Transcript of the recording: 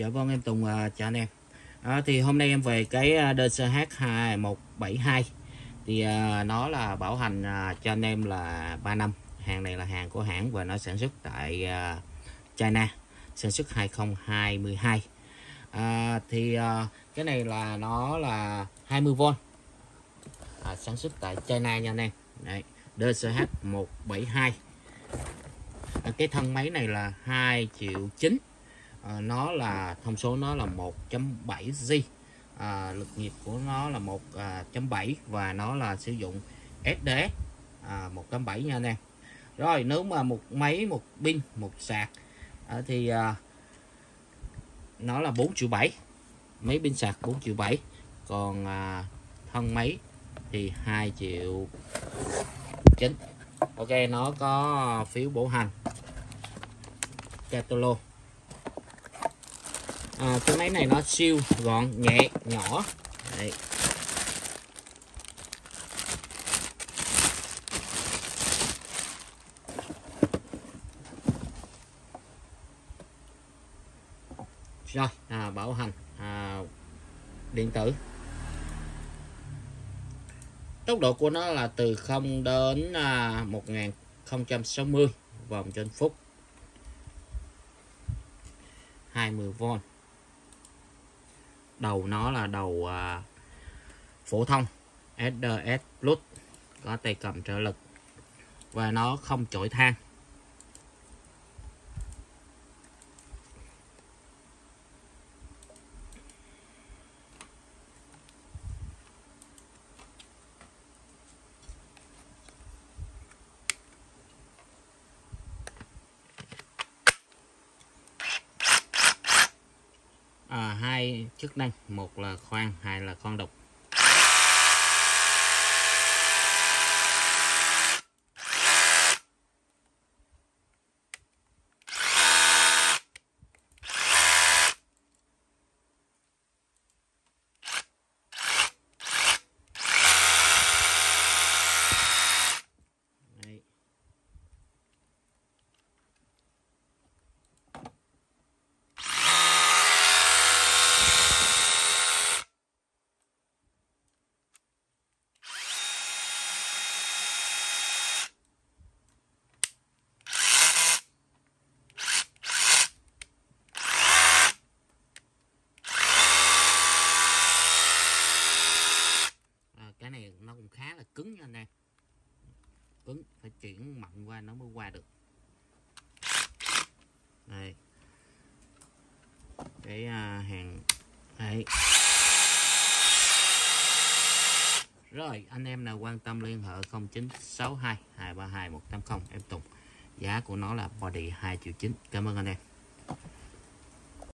Dạ vâng em Tùng à, chào anh em. À, Thì hôm nay em về cái à, DCH2172 Thì à, nó là bảo hành à, cho anh em là 3 năm. Hàng này là hàng của hãng và nó sản xuất tại à, China Sản xuất 2022 à, Thì à, cái này là nó là 20V à, Sản xuất tại China nha anh em. Đấy, DCH172 à, Cái thân máy này là 2 triệu 9 à, nó là thông số nó là 1.7 G. À, lực nhiệt của nó là 1.7 à, và nó là sử dụng SDS à, 1.7 nha anh em. Rồi nếu mà một máy một pin một sạc à, thì à, nó là 4 triệu 7 máy pin sạc 4 triệu 7 còn à, thân máy thì 2 triệu 9 Ok nó có phiếu bảo hành. Catalog à, cái máy này nó siêu gọn nhẹ nhỏ. Đấy. rồi à, bảo hành à, điện tử. Tốc độ của nó là từ 0 đến à, 1060 vòng trên phút. 20V đầu nó là đầu à, phổ thông SDS Plus có tay cầm trợ lực và nó không chổi than. À, hai chức năng một là khoan hai là khoan độc. Cái này nó cũng khá là cứng nha anh em. Cứng phải chuyển mạnh qua nó mới qua được. Đây. Cái à, hàng đây rồi anh em nào quan tâm liên hệ 0962 232 180 em Tùng. Giá của nó là body 2 triệu 9 cảm ơn anh em.